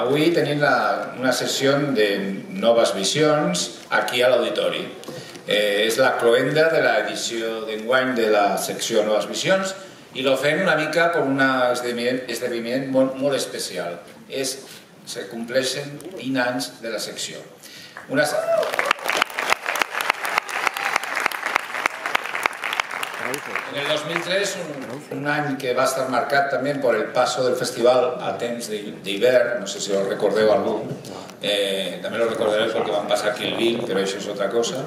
avui tenim la, una sessió de noves visions aquí a l'auditori. Eh, és la cloenda de l'edició d'enguany de la secció Noves Visions i lo fem una mica com un esdeveniment, esdeveniment molt, molt especial. És, se compleixen 20 anys de la secció. Una... En el 2003, un, un any que va estar marcat també per el paso del festival a temps d'hivern, no sé si ho recordeu algú, eh, també lo recordareu perquè van passar Kill Bill, però això és altra cosa.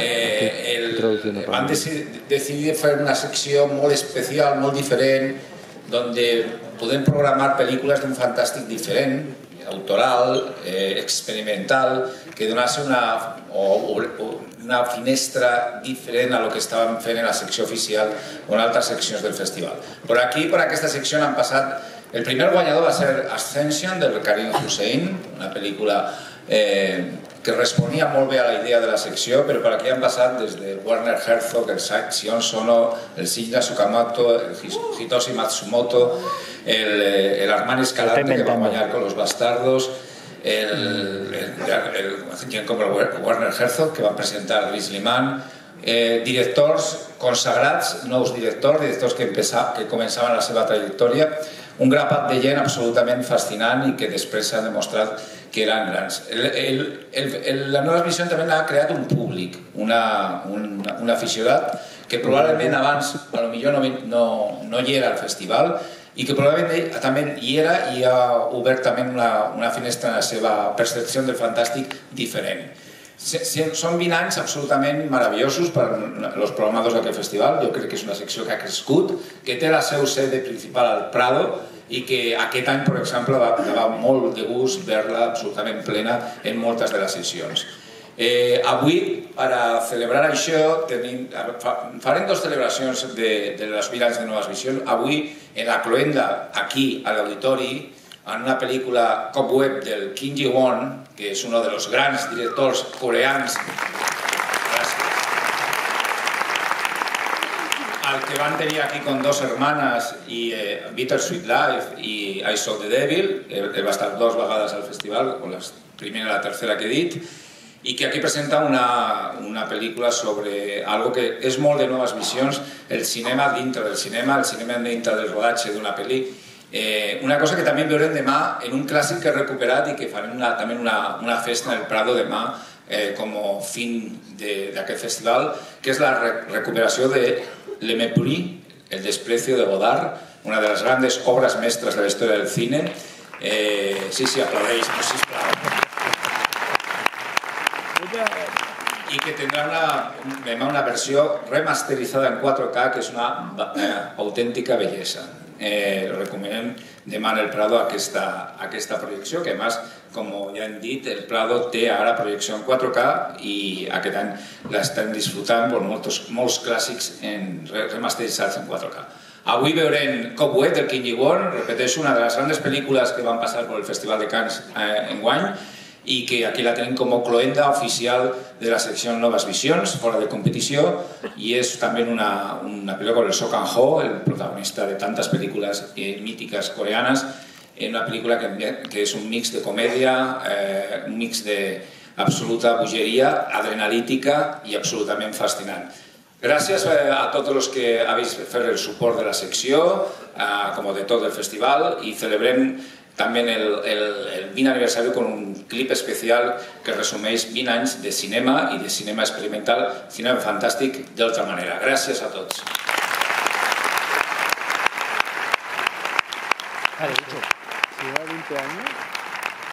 Eh, el, van decidir, fer una secció molt especial, molt diferent, donde podem programar pel·lícules d'un fantàstic diferent, autoral, eh, experimental, que donase una, o, o, una finestra diferent a lo que estàvem fent en la secció oficial o en altres seccions del festival. Per aquí, per aquesta secció, han passat... El primer guanyador va ser Ascension, del Karim Hussein, una pel·lícula eh, que responia molt bé a la idea de la secció, però per aquí han passat des de Werner Herzog, el Sion Sono, el Shinya Sukamoto, el Hitoshi Matsumoto, el, eh, el Armani Escalante que va guanyar con los Bastardos, el, el, el, el Werner Herzog, que va presentar Liz Liman, eh, directors consagrats, nous directors, directors que, empezà, que començaven la seva trajectòria, un grapat de gent absolutament fascinant i que després s'ha demostrat que eren grans. El, el, el, el, la nova visió també ha creat un públic, una, un, un aficionat que probablement abans a lo millor no, no, no hi era al festival i que probablement també hi era i ha obert també una, una finestra en la seva percepció del fantàstic diferent. Són 20 anys absolutament meravellosos per als programadors d'aquest festival. Jo crec que és una secció que ha crescut, que té la seu sede principal al Prado i que aquest any, per exemple, va, va molt de gust veure-la absolutament plena en moltes de les sessions. Eh, avui, per a celebrar això, tenim, farem dues celebracions de, de les virals de Noves Visions. Avui, en la Cloenda, aquí, a l'auditori, en una pel·lícula Cop Web del Kim Ji-won, que és un dels grans directors coreans el que van tenir aquí con dos hermanes i eh, Bittersweet Life i I Saw the Devil, que va estar dues vegades al festival, o la primera i la tercera que he dit, i que aquí presenta una, una pel·lícula sobre algo que és molt de noves visions, el cinema dintre del cinema, el cinema dintre del rodatge d'una pel·li. Eh, una cosa que també veurem demà en un clàssic que he recuperat i que farem una, també una, una festa en el Prado demà eh, com a fin d'aquest festival, que és la re recuperació de Le Mépris, El desprecio de Godard, una de les grandes obres mestres de la història del cine. Eh, sí, sí, aplaudeix, no, sisplau. i que tindrà una, una versió remasteritzada en 4K que és una eh, autèntica bellesa. Eh, recomanem demà en el Prado aquesta, aquesta projecció, que a més, com ja hem dit, el Prado té ara projecció en 4K i aquest any l'estem disfrutant per molts, molts clàssics en, remasteritzats en 4K. Avui veurem Copwet, del King Won, repeteixo, una de les grans pel·lícules que van passar pel Festival de Cannes eh, en guany, i que aquí la tenim com a cloenda oficial de la secció Noves Visions, fora de competició, i és també una, una pel·lícula com el So Kang-ho, el protagonista de tantes pel·lícules eh, mítiques coreanes, en una pel·lícula que, que és un mix de comèdia, eh, un mix de absoluta bogeria, adrenalítica i absolutament fascinant. Gràcies eh, a tots els que habéis fet el suport de la secció, eh, com de tot el festival, i celebrem también el, el, el 20 aniversario con un clip especial que resumeix 20 anys de cinema i de cinema experimental, cinema fantàstic d'altra manera. Gràcies a tots. Vale, Si va 20 años...